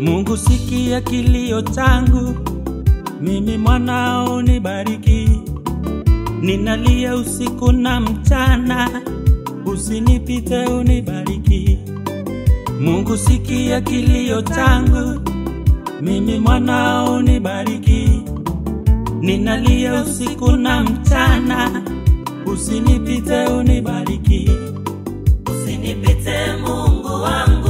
Mungu sikia kilio changu, mimi mwanao nibariki. Ninalia usiku na mchana, usinipite unibariki. Mungu sikia kilio changu, mimi mwanao nibariki. Ninalia usiku na mchana, usinipite unibariki. Usinipite Mungu wangu,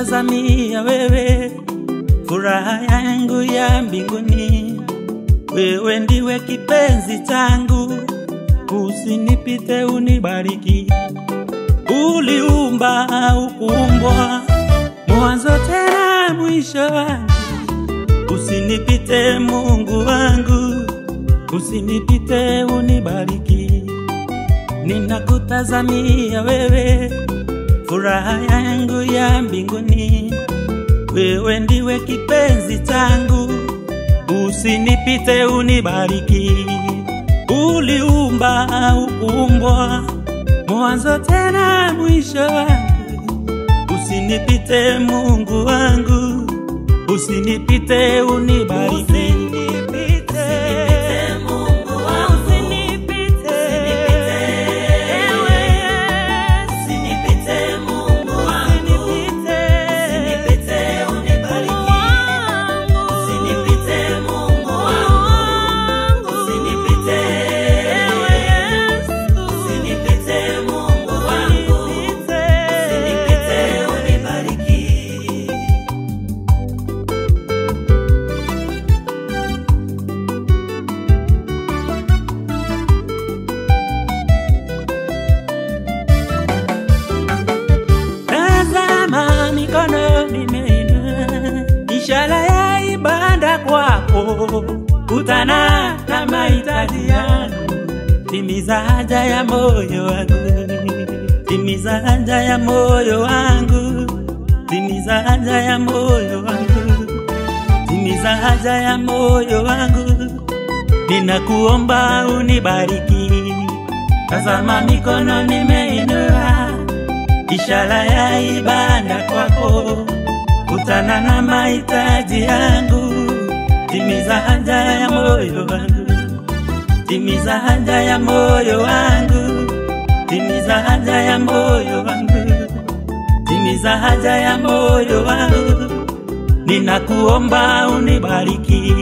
Ninakutazamia wewe, furaha yangu ya mbinguni. Wewe ndiwe kipenzi changu, usinipite unibariki. Uliumba ukumbwa, mwanzo tena mwisho wangu. Usinipite Mungu wangu, usinipite unibariki. Ninakutazamia wewe, furaha yangu ya mbinguni. Wewe ndiwe kipenzi changu, usinipite unibariki. Uliumba ukuumbwa, mwanzo tena mwisho wangu. Usinipite Mungu wangu, usinipite unibariki. Kwako. Kutana na mahitaji yangu, timiza haja ya moyo wangu, timiza haja ya moyo wangu, timiza haja ya moyo wangu, timiza haja ya moyo wangu. Ninakuomba unibariki, tazama mikono nimeinua. Ishara ya ibada kwako, kutana na mahitaji yangu, timiza haja ya moyo wangu, timiza haja ya moyo wangu, timiza haja ya moyo wangu, timiza haja ya moyo wangu, ninakuomba unibariki,